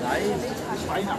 Đấy, bảy năm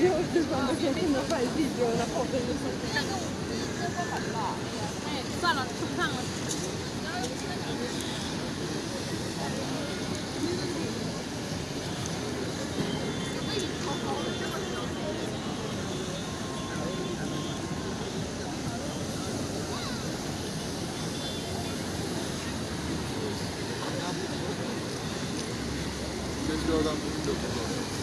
Io ho fatto una foto di 相談うこ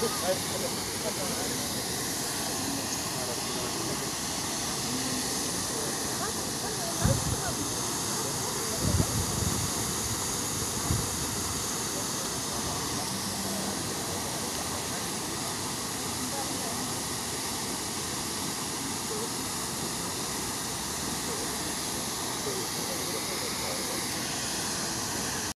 ちょっと待って。